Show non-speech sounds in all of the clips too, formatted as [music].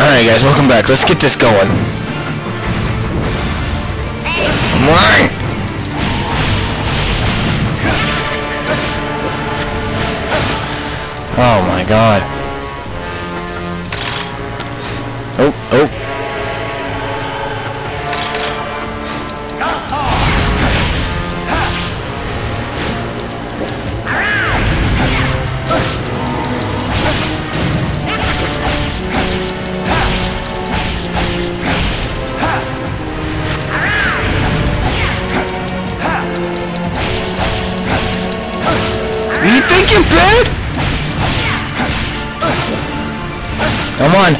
Alright guys, welcome back. Let's get this going. Come! Oh my god. Oh, oh. You think? Come on.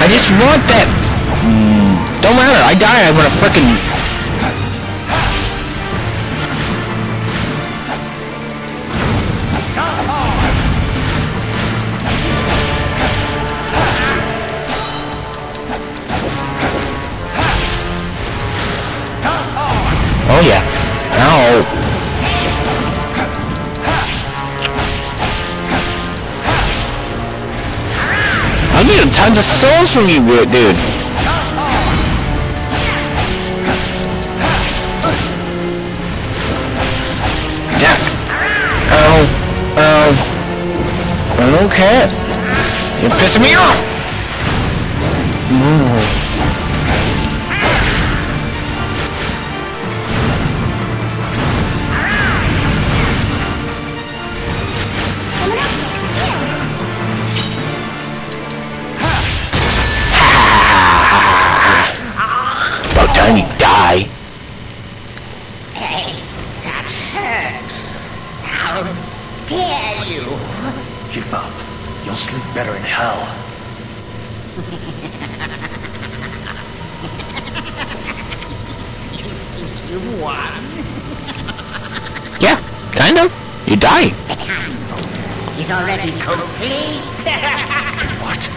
I just want that. Don't matter. I die. I'm gonna frickin' from you, dude. Yeah. Ow. Ow. Care. You're pissing me off. Give up. You'll sleep better in hell. You think you've won? Yeah, kind of. You die. The time folder is already complete. [laughs] What?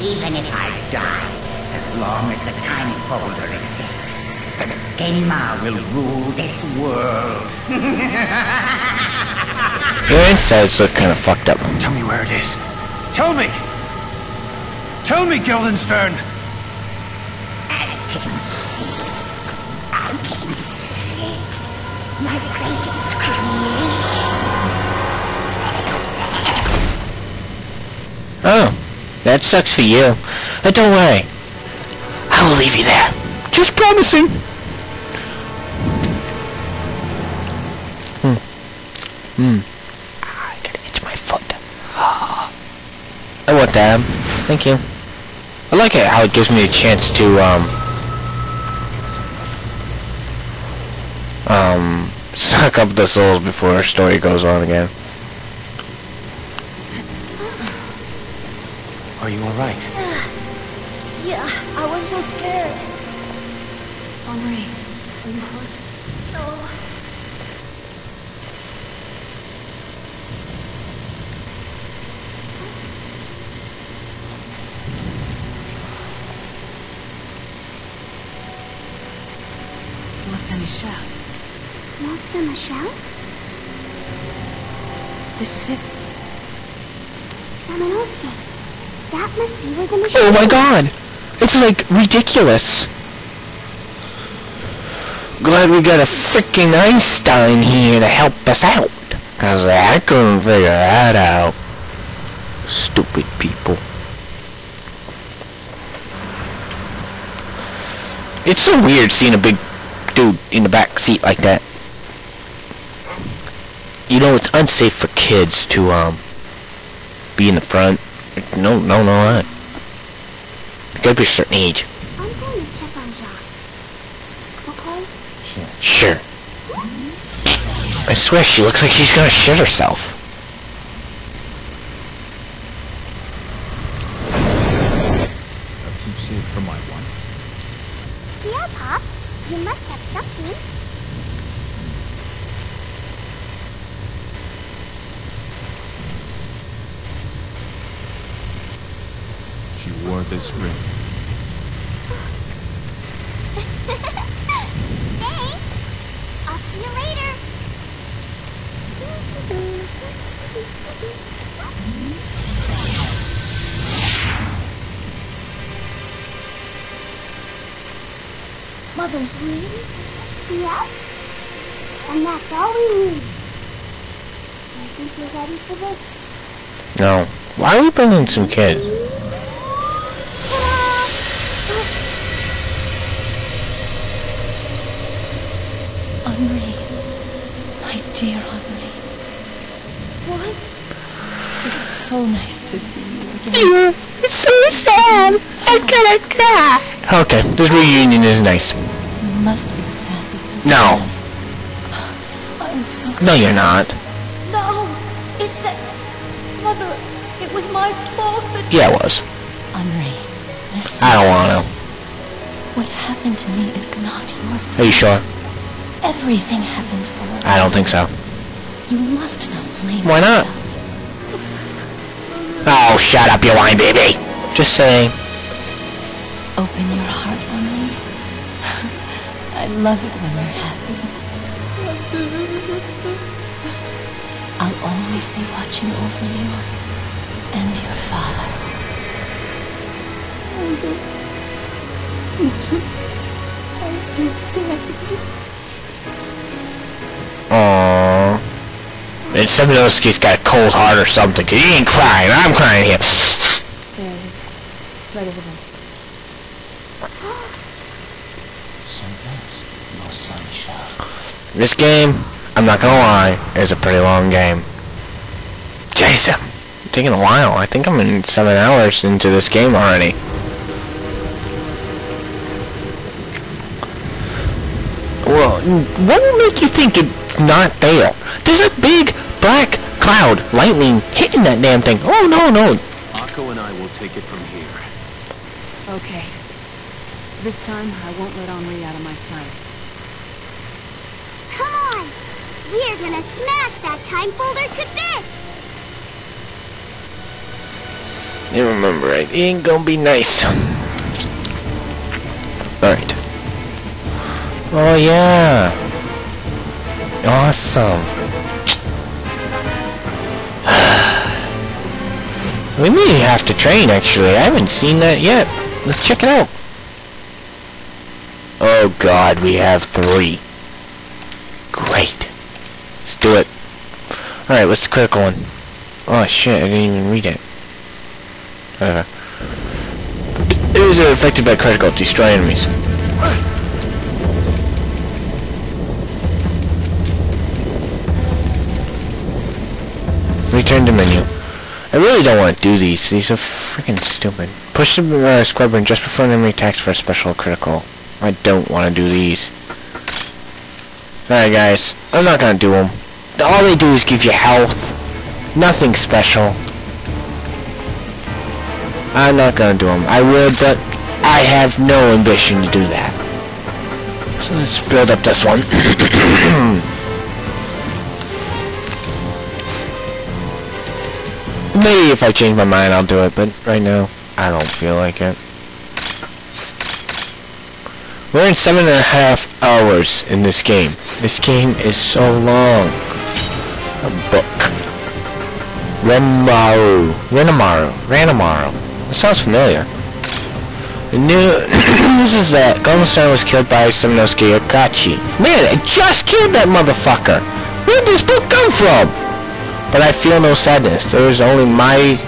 Even if I die, as long as the time folder exists, the Genma will rule this world. [laughs] Your insides look kind of fucked up. Tell me where it is. Tell me! Tell me, Guildenstern! I can see it. I can see it. My greatest creation. Oh, that sucks for you. But don't worry. I will leave you there. Just promising. Hmm. Hmm. Ah, I gotta itch my foot. Ah. I want that. Thank you. I like it how it gives me a chance to, um... Um... [laughs] Suck up the souls before our story goes on again. Are you alright? [sighs] Yeah, I was so scared. Henri, are you hurt? No. Mont Saint-Michel. Mont Saint-Michel? This is it. Samanosuke. That must be where the machine Oh my god! It's like ridiculous. Glad we got a freaking Einstein here to help us out. Cause I couldn't figure that out. Stupid people. It's so weird seeing a big dude in the back seat like that. You know, it's unsafe for kids to, um, be in the front. No, no, no, that. Gotta be a certain age. I'm going to check on Jacques. Okay? Sure. I swear she looks like she's gonna shit herself. A keepsake for my one. Yeah, Pops. You must have something. She wore this ring. [laughs] Thanks. I'll see you later. [laughs] Mother's ring? Yep. And that's all we need. I think you're ready for this. No. Why are we bringing some kids? Ta-da! Henri. My dear Henri. What? It is so nice to see you again. It's so sad. I'm gonna cry. Okay, this reunion is nice. Must be sad because No. Oh, I'm so No, you're not. No, it's that mother. It was my fault that Yeah, it was. Henri. Listen. I don't want to. What happened to me is not your fault. Are you sure? Everything happens for a reason. I don't think so. You must not blame Why not? yourself. Oh, shut up, you whine baby. Just saying. Love it when you're happy. I'll always be watching over you and your father. I understand. Aww. And Seminowski's got a cold heart or something, 'cause he ain't crying. I'm crying here. There it is. Right over there. So fast. No sunshine. This game, I'm not gonna lie, is a pretty long game. Jason, taking a while. I think I'm in seven hours into this game already. Well, what would make you think it's not there? There's a big black cloud, lightning hitting that damn thing. Oh no no! Ako and I will take it from here. Okay. This time, I won't let Henri out of my sight. On! We are gonna smash that time folder to bits! You remember. It ain't gonna be nice. Alright. Oh yeah. Awesome. [sighs] we may have to train actually. I haven't seen that yet. Let's check it out. Oh god, we have three. Great. Let's do it. Alright, what's the critical one? Oh shit, I didn't even read it. Whatever. Areas are affected by critical. Destroy enemies. Return to menu. I really don't want to do these. These are freaking stupid. Push the uh, square button just before an enemy attacks for a special critical. I don't want to do these. Alright guys, I'm not gonna do them. All they do is give you health. Nothing special. I'm not gonna do them. I would, but I have no ambition to do that. So let's build up this one. [coughs] Maybe if I change my mind, I'll do it, but right now, I don't feel like it. We're in seven and a half hours in this game. This game is so long. A book. Renmaru. Renamaru. Ranamaru. That sounds familiar. The new [coughs] news is that Guildenstern was killed by Samanosuke Akechi. Man, I just killed that motherfucker! Where did this book come from? But I feel no sadness. There is only my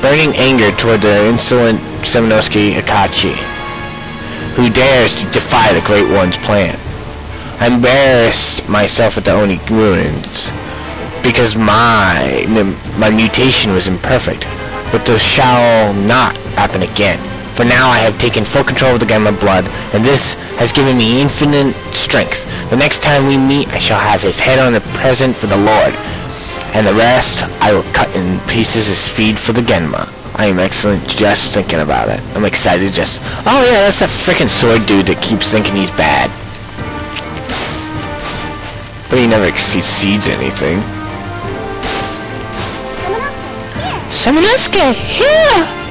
burning anger toward the insolent Samanosuke Akechi, who dares to defy the Great One's plan. I embarrassed myself at the Oni ruins, because my my mutation was imperfect, but this shall not happen again. For now I have taken full control of the Genma blood, and this has given me infinite strength. The next time we meet, I shall have his head on a present for the Lord, and the rest I will cut in pieces as feed for the Genma. I am excellent just thinking about it. I'm excited just... Oh yeah, that's that freaking sword dude that keeps thinking he's bad. But he never succeeds anything. Samanosuke, here!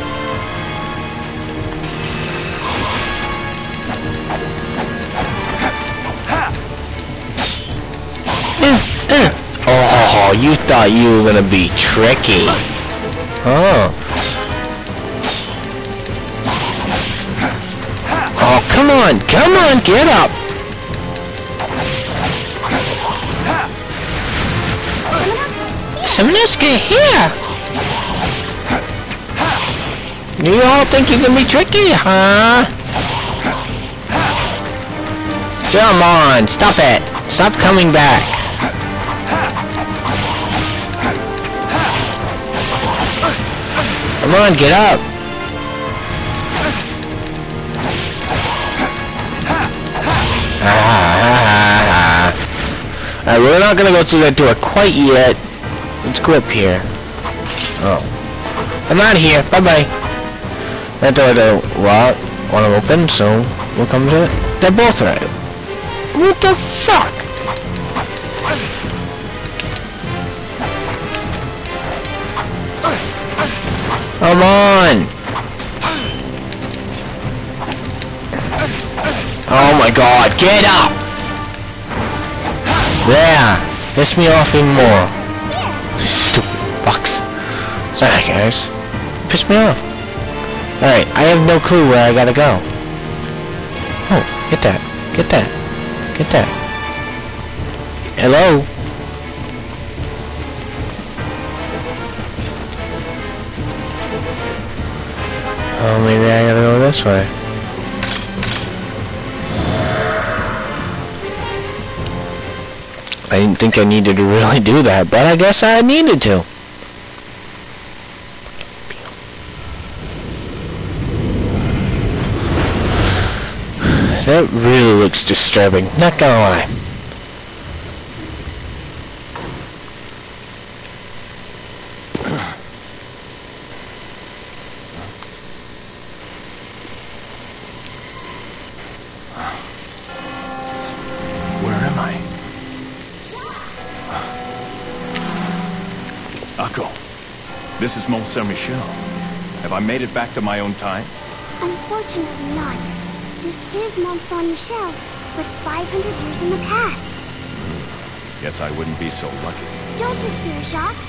Oh, oh, oh, you thought you were gonna be tricky. Oh. Oh, come on, come on, get up. Simonuska, here. Do you all think you can be tricky, huh? Come on, stop it. Stop coming back. Come on, get up. Alright, we're not gonna go through that door quite yet. Let's go up here. Oh. I'm out of here. Bye-bye. That door don't well, want to open, so we'll come to it. They're both right. What the fuck? Come on! Oh my god, get up! Yeah, piss me off even more. Stupid fucks. Sorry guys. Piss me off. Alright, I have no clue where I gotta go. Oh, get that. Get that. Get that. Hello? Oh, maybe I gotta go this way. I didn't think I needed to really do that, but I guess I needed to. That really looks disturbing, not gonna lie. This is Mont Saint-Michel. Have I made it back to my own time? Unfortunately not. This is Mont Saint-Michel, but 500 years in the past. Guess I wouldn't be so lucky. Don't despair, Jacques.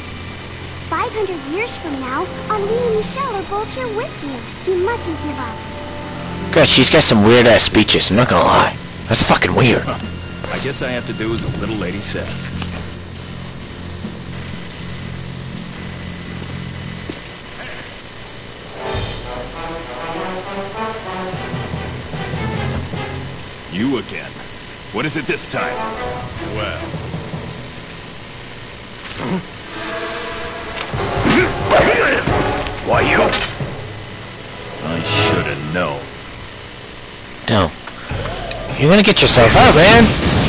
500 years from now, Henri and Michelle are both here with you. You mustn't give up. God, she's got some weird ass speeches, I'm not gonna lie. That's fucking weird. [laughs] I guess I have to do as the little lady says. You again. What is it this time? Well. Why you? I should have known. Don't. You're gonna get yourself out, man.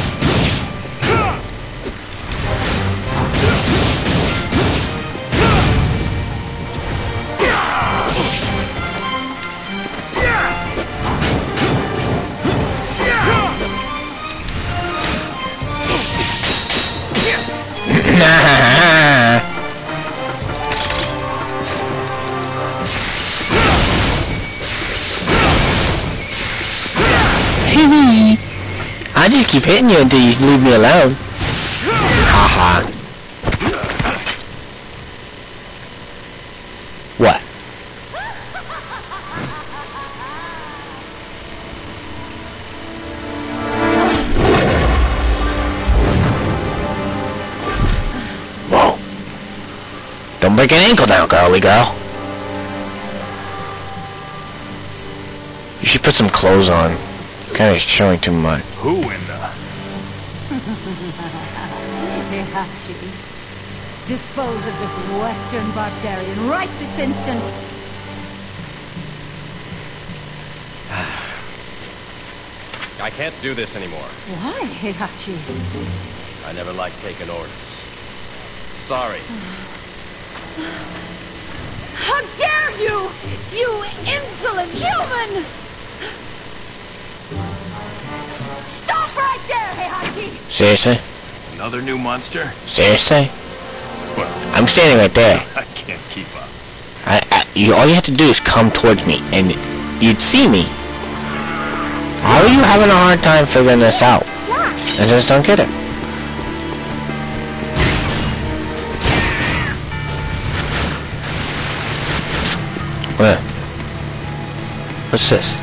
Just keep hitting you until you leave me alone. Haha. What? Whoa. Don't break an ankle down, girly girl. You should put some clothes on. Kinda showing too much. Who in the... Heihachi. [laughs] Dispose of this western barbarian right this instant. [sighs] I can't do this anymore. Why, Heihachi? I never liked taking orders. Sorry. [sighs] How dare you! You insolent human! Seriously? Another new monster? Seriously? Well, I'm standing right there. [laughs] I can't keep up. I, I, you, all you have to do is come towards me, and you'd see me. How are you having a hard time figuring this out? I just don't get it. What? What's this?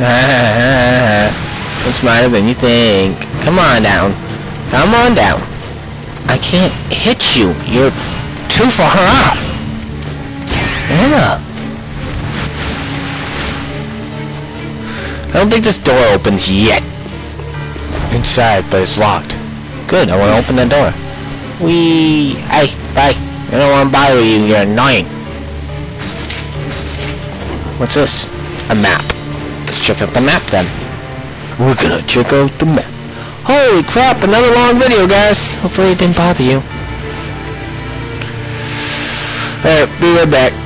[laughs] I'm smarter than you think. Come on down. Come on down. I can't hit you. You're too far up. Yeah. I don't think this door opens yet. Inside, but it's locked. Good, I want to open the door. We, Hey, bye. I don't want to bother you. You're annoying. What's this? A map. Check out the map then. We're gonna check out the map. Holy crap, another long video, guys. Hopefully it didn't bother you. Alright, be right back.